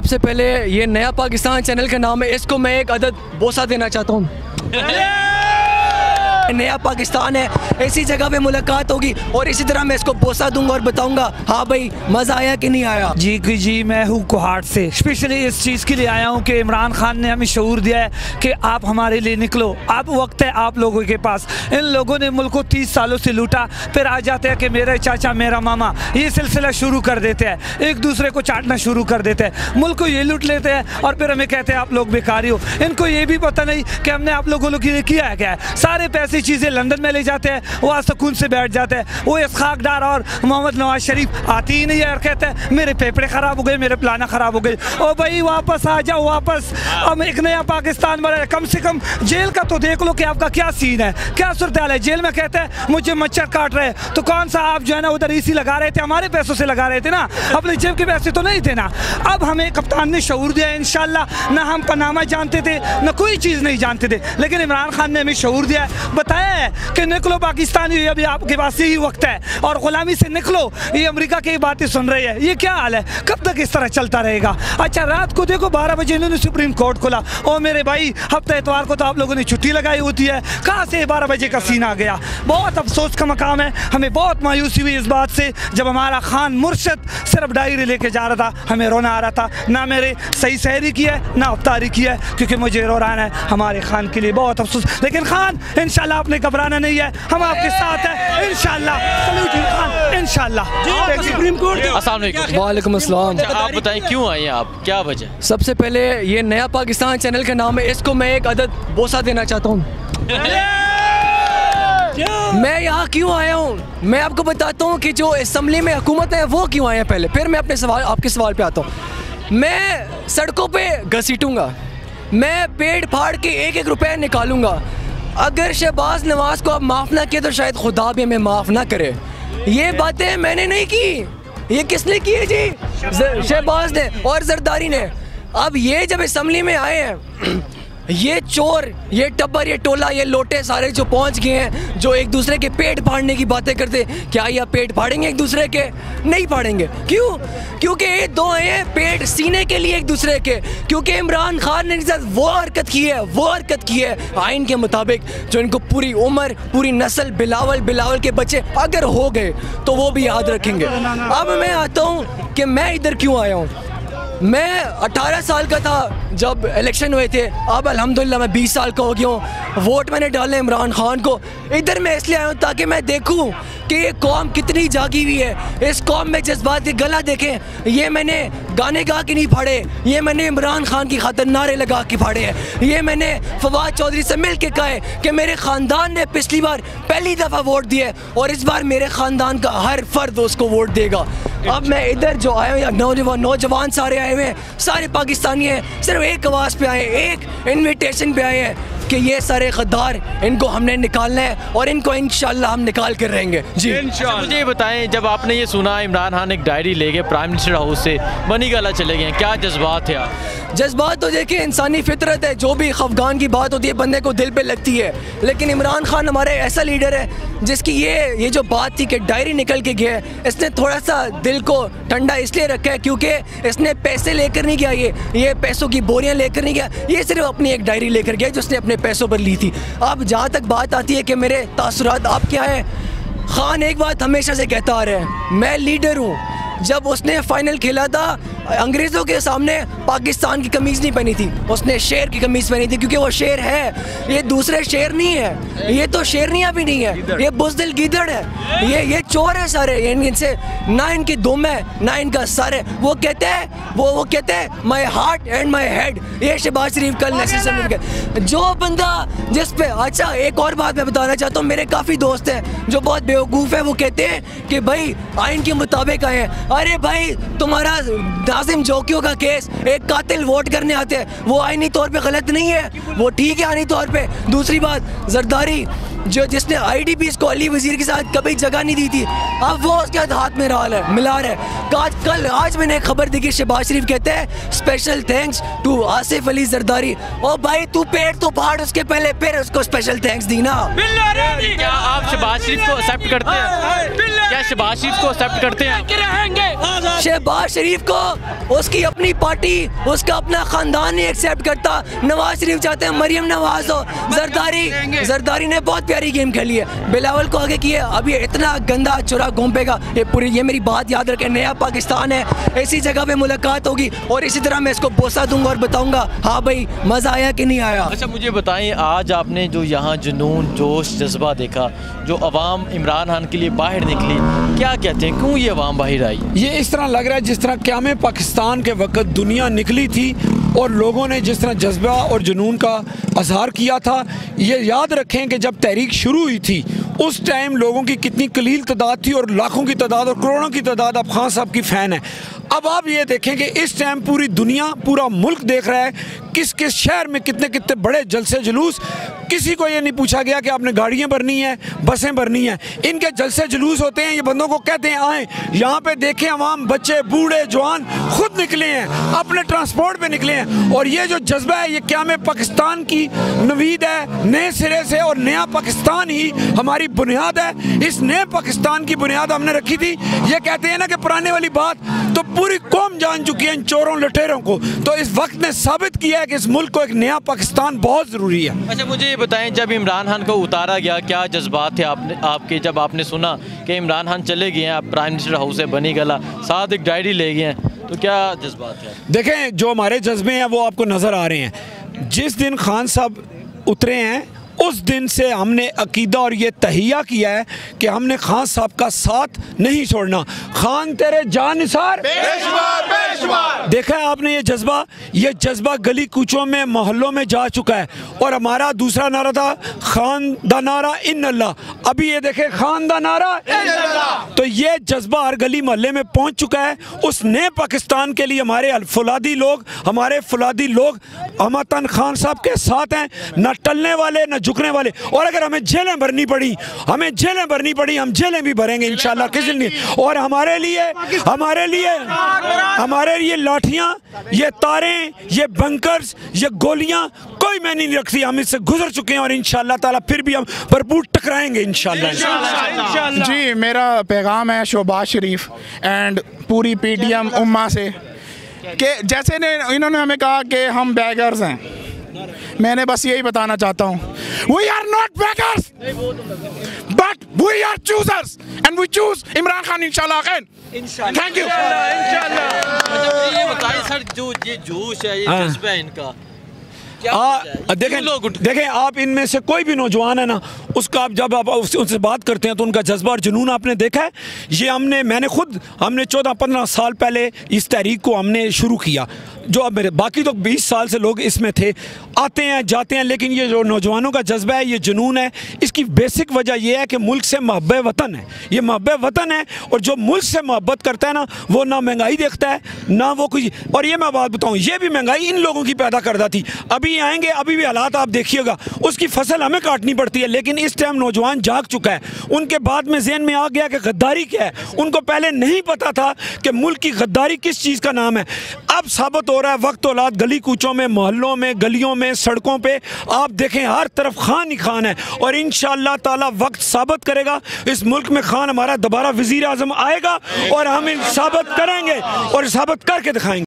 सबसे पहले ये नया पाकिस्तान चैनल का नाम है इसको मैं एक अदद बोसा देना चाहता हूँ। नया पाकिस्तान है। ऐसी जगह पे मुलाकात होगी और इसी तरह मैं इसको बोसा दूँगा और बताऊँगा हाँ भाई, मज़ा आया कि नहीं आया? जी जी, मैं हूँ कोहाट से। स्पेशली इस चीज़ के लिए आया हूँ कि इमरान खान ने हमें शूर दिया है कि आप हमारे लिए निकलो। अब वक्त है आप लोगों के पास। इन लोगों ने मुल्क को तीस सालों से लूटा, फिर आ जाते हैं कि मेरे चाचा, मेरा मामा, ये सिलसिला शुरू कर देते हैं। एक दूसरे को चाटना शुरू कर देते हैं। मुल्क को ये लूट लेते हैं और फिर हमें कहते हैं, आप लोग बेकारी हो। इनको ये भी पता नहीं कि हमने आप लोगों के लिए किया है क्या है। सारे पैसे ऐसी चीज़ें लंदन में ले जाते हैं वहाँ सुकून से बैठ जाते हैं। वो इसखाक डार और मोहम्मद नवाज़ शरीफ आती ही नहीं है और कहते हैं मेरे पेपरे ख़राब हो गए मेरे प्लाना ख़राब हो गए। ओ भाई वापस आ जाओ वापस। हम एक नया पाकिस्तान बना कम से कम जेल का तो देख लो कि आपका क्या सीन है क्या सूरत है। जेल में कहते हैं मुझे मच्छर काट रहे तो कौन सा आप जो है ना उधर इसी लगा रहे थे? हमारे पैसों से लगा रहे थे ना। अपने जेब के पैसे तो नहीं थे ना। अब हमें कप्तान ने शूर दिया इनशाला ना हम पनामा जानते थे ना कोई चीज़ नहीं जानते थे। लेकिन इमरान खान ने हमें शूर दिया बताया है कि निकलो पाकिस्तानी अभी आपके पास यही वक्त है। और गुलामी से निकलो, ये अमेरिका की बातें सुन रही है। ये क्या हाल है? कब तक इस तरह चलता रहेगा? अच्छा रात को देखो, बारह बजे इन्होंने सुप्रीम कोर्ट खोला। ओ मेरे भाई, हफ़्ते इतवार को तो आप लोगों ने छुट्टी लगाई होती है। कहाँ से बारह बजे का सीन आ गया? बहुत अफसोस का मकाम है। हमें बहुत मायूसी हुई इस बात से, जब हमारा खान मुर्शद सिर्फ़ डायरी लेके जा रहा था, हमें रोना आ रहा था। ना मेरे सही सहरी की है, ना अफ्तारी की है, क्योंकि मुझे रो रहा है। हमारे खान के लिए बहुत अफसोस। लेकिन खान इनशाला आपने घबराना नहीं है। हम आपके साथ हैं। इंशाल्लाह। इंशाल्लाह। सुप्रीम कोर्ट वालेकुम अस्सलाम। आप बताएँ क्यों आए हैं आप? क्या वजह? सबसे पहले ये नया पाकिस्तान चैनल का नाम है इसको मैं एक अदद बोसा देना चाहता हूँ। मैं यहाँ क्यों आया हूँ? मैं आपको बताता हूँ कि जो असम्बली में हुकूमत है वो क्यों आए हैं पहले? फिर मैं अपने सवाल आपके सवाल पे आता हूँ। मैं सड़कों पे घसीटूँगा। मैं पेड़ फाड़ के एक एक रुपए निकालूँगा। अगर शहबाज नवाज़ को आप माफ़ ना किए तो शायद खुदा भी हमें माफ़ ना करे। ये बातें मैंने नहीं की। ये किसने की है जी? शहबाज ने और जरदारी ने। अब ये जब इसम्बली में आए हैं ये चोर, ये टब्बर, ये टोला, ये लोटे सारे जो पहुँच गए हैं, जो एक दूसरे के पेट फाड़ने की बातें करते क्या ये पेट फाड़ेंगे एक दूसरे के? नहीं फाड़ेंगे। क्यों? क्योंकि ये दो हैं पेट सीने के लिए एक दूसरे के। क्योंकि इमरान खान ने साथ वो हरकत की है, वो हरकत की है। आइन के मुताबिक जो इनको पूरी उम्र, पूरी नस्ल बिलावल बिलावल के बच्चे अगर हो गए तो वो भी याद रखेंगे। अब मैं आता हूँ कि मैं इधर क्यों आया हूँ? मैं 18 साल का था जब इलेक्शन हुए थे। अब अल्हम्दुलिल्लाह मैं 20 साल का हो गया हूँ। वोट मैंने डाले इमरान खान को। इधर मैं इसलिए आया हूँ ताकि मैं देखूँ कि ये कौम कितनी जागी हुई है। इस कौम में जज्बात गला देखें। ये मैंने गाने गा के नहीं फाड़े। ये मैंने इमरान खान की खातर नारे लगा के फाड़े हैं। ये मैंने फवाद चौधरी से मिल के कहे कि मेरे ख़ानदान ने पिछली बार पहली दफ़ा वोट दिए और इस बार मेरे ख़ानदान का हर फर्द उसको वोट देगा। अब मैं इधर जो आया हूँ नौजवान नौजवान सारे आए हुए हैं। सारे पाकिस्तानी हैं सिर्फ़ एक आवाज़ पे आए एक इनविटेशन पे आए हैं कि ये सारे गद्दार इनको हमने निकालना है और इनको इन हम निकाल कर रहेंगे। जी। मुझे ये बताएँ जब आपने ये सुना इमरान खान एक डायरी ले गए प्राइम मिनिस्टर हाउस से बनी गला चले गए क्या जज्बात है आप? जज्बात तो देखिए, इंसानी फितरत है, जो भी खफगान की बात होती है, बंदे को दिल पे लगती है। लेकिन इमरान खान हमारे ऐसा लीडर है, जिसकी ये ये जो बात थी कि डायरी निकल के गया इसने थोड़ा सा दिल को ठंडा इसलिए रखा है क्योंकि इसने पैसे लेकर नहीं गया, ये ये पैसों की बोरियाँ लेकर नहीं गया, ये सिर्फ़ अपनी एक डायरी लेकर गया, जिसने अपने पैसों पर ली थी। अब जहाँ तक बात आती है कि मेरे तासुरात, आप क्या है? खान एक बात हमेशा से कहता आ रहे हैं, मैं लीडर हूँ। जब उसने फाइनल खेला था अंग्रेज़ों के सामने पाकिस्तान की कमीज़ नहीं पहनी थी उसने शेर की कमीज़ पहनी थी क्योंकि वो शेर है। ये दूसरे शेर नहीं है ये तो शेरनिया भी नहीं है ये बुजदिल गीदड़ है। ये ये चोर है सारे इनसे ना इनकी दुम है ना इनका सर है। वो कहते हैं वो वो कहते हैं my heart and my head ये शहबाज शरीफ कल जो बंदा जिस पे अच्छा एक और बात मैं बताना चाहता हूँ मेरे काफ़ी दोस्त हैं जो बहुत बेवकूफ़ है वो कहते हैं कि भाई आइन के मुताबिक आए अरे भाई तुम्हारा नाजिम जोकियों का केस एक कातिल वोट करने आते हैं। वो आईनी तौर पे गलत नहीं है वो ठीक है आनी तौर पे। दूसरी बात जरदारी जो जिसने आई डी पी को अली वज़ीर के साथ कभी जगह नहीं दी थी अब वो उसके हाथ में रहा है मिला रहा है। आज कल आज मैंने खबर देखी शहबाज शरीफ कहते हैं special thanks to Asif Ali Zardari. ओ भाई तू पेट तो फाड़ उसके पहले फिर उसको स्पेशल थैंक्स दी ना। क्या आप शहबाज शरीफ को एक्सेप्ट करते हैं? क्या शहबाज शरीफ को एक्सेप्ट करते हैं? रहेंगे। शहबाज शरीफ को उसकी अपनी पार्टी उसका अपना खानदान नहीं एक्सेप्ट करता। नवाज़ शरीफ चाहते हैं मरियम नवाज़ हो। जरदारी जरदारी ने बहुत प्यारी गेम खेली है। बिलावल को आगे किए। अभी इतना गंदा चुरा घूमेगा ये पूरी ये मेरी बात याद रखें। नया पाकिस्तान है। इसी जगह पे मुलाकात होगी। और इसी तरह मैं इसको बोसा दूँगा और बताऊँगा हाँ भाई मज़ा आया कि नहीं आया? अच्छा मुझे बताएँ आज आपने जो यहाँ जुनून जोश जज्बा देखा जो अवाम इमरान खान के लिए बाहर निकली क्या कहते हैं, क्यों ये अवाम बाहर आई? ये इस तरह लग रहा है जिस तरह क्याम पाकिस्तान के वक्त दुनिया निकली थी और लोगों ने जिस तरह जज्बा और जुनून का अजहार किया था। ये याद रखें कि जब तहरीक शुरू हुई थी, उस टाइम लोगों की कितनी कलील तादाद थी और लाखों की तादाद और करोड़ों की तादाद अब खान साहब की फ़ैन है। अब आप ये देखें कि इस टाइम पूरी दुनिया, पूरा मुल्क देख रहा है किस किस शहर में कितने कितने बड़े जलसे जुलूस किसी को ये नहीं पूछा गया कि आपने गाड़ियाँ भरनी है, बसें भरनी है। इनके जलसे जुलूस होते हैं, ये बंदों को कहते हैं, आए, यहाँ पे देखें अवाम बच्चे, बूढ़े, जवान खुद निकले हैं, अपने ट्रांसपोर्ट पे निकले हैं। और ये जो जज्बा है, ये क्या में पाकिस्तान की नवीद है, नए सिरे से और नया पाकिस्तान ही हमारी बुनियाद है। इस नए पाकिस्तान की बुनियाद हमने रखी थी। ये कहते हैं ना कि पुराने वाली बात तो पूरी कौम जान चुकी है इन चोरों लटेरों को। तो इस वक्त ने साबित किया है कि इस मुल्क को एक नया पाकिस्तान बहुत ज़रूरी है। अच्छा मुझे बताएँ, जब इमरान खान को उतारा गया, क्या जज्बात थे आपने, आपके? जब आपने सुना कि इमरान खान चले गए हैं, आप प्राइम मिनिस्टर हाउस से बनी गला, साथ एक डायरी ले गए हैं तो क्या जज्बात है देखें, जो हमारे जज्बे हैं, वो आपको नज़र आ रहे हैं। जिस दिन खान साहब उतरे हैं उस दिन से हमने अकीदा और ये तहिया किया है कि हमने खान साहब का साथ नहीं छोड़ना। खान तेरे जान निसार देखा है आपने ये जज्बा? ये जज्बा गली कूचों में मोहल्लों में जा चुका है। और हमारा दूसरा नारा था खान दा नारा इन अल्लाह अभी ये देखे खान दा नारा तो ये जज्बा हर गली मोहल्ले में पहुँच चुका है। उस नए पाकिस्तान के लिए हमारे फुलादी लोग हमारे फुलादी लोग अमतन खान साहब के साथ हैं। न टलने वाले न झुकने वाले। और अगर हमें जेलें भरनी पड़ी हमें जेलें भरनी पड़ी हम जेलें भी भरेंगे इंशाल्लाह किसी नहीं। और हमारे लिए हमारे लिए हमारे लिए लाठियाँ ये तारें ये बंकर्स ये गोलियाँ कोई मैं नहीं रखती। हम इससे गुजर चुके हैं और इन ताला फिर भी हम भरपूर टकराएँगे इन जी मेरा पैगाम है शोबाज शरीफ एंड पूरी पीटीएम उम्मा से कि जैसे ने इन्होंने हमें कहा कि हम बैगर्स हैं। मैंने बस यही बताना चाहता हूँ। We are not beggars but we are choosers and we choose Imran Khan इंशाल्लाह थैंक यू ये बताएँ सर जो ये जोश है ये हाँ। जज्बा है इनका आ, है? देखें लोग देखें आप इनमें से कोई भी नौजवान है ना उसका आप जब आप उससे उनसे बात करते हैं तो उनका जज्बा और जुनून आपने देखा है? ये हमने मैंने खुद हमने चौदह पंद्रह साल पहले इस तहरीक को हमने शुरू किया। जो अब मेरे बाकी तो बीस साल से लोग इसमें थे। आते हैं, जाते हैं, लेकिन ये जो नौजवानों का जज्बा है, ये जुनून है, इसकी बेसिक वजह यह है कि मुल्क से महब वतन है। ये महब वतन है, और जो मुल्क से मोहब्बत करता है ना, वो ना महँगाई देखता है, ना वो कुछ और ये मैं बात बताऊँ, ये भी महँगाई इन लोगों की पैदा करता थी। अभी आएँगे, अभी भी हालात आप देखिएगा, उसकी फ़सल हमें काटनी पड़ती है, लेकिन इस टाइम नौजवान जाग चुका है। उनके बाद में जहन में आ गया कि गद्दारी क्या है? उनको पहले नहीं पता था कि मुल्क की गद्दारी किस चीज़ का नाम है। अब साबित हो रहा है, वक्त औलाद गली कूचों में, मोहल्लों में, गलियों में, सड़कों पर आप देखें, हर तरफ़ खान ही खान है और इन ताला वक्त साबित करेगा। इस मुल्क में खान हमारा दोबारा वज़ीर आज़म आएगा और हम इन साबित करेंगे और साबित करके दिखाएँगे।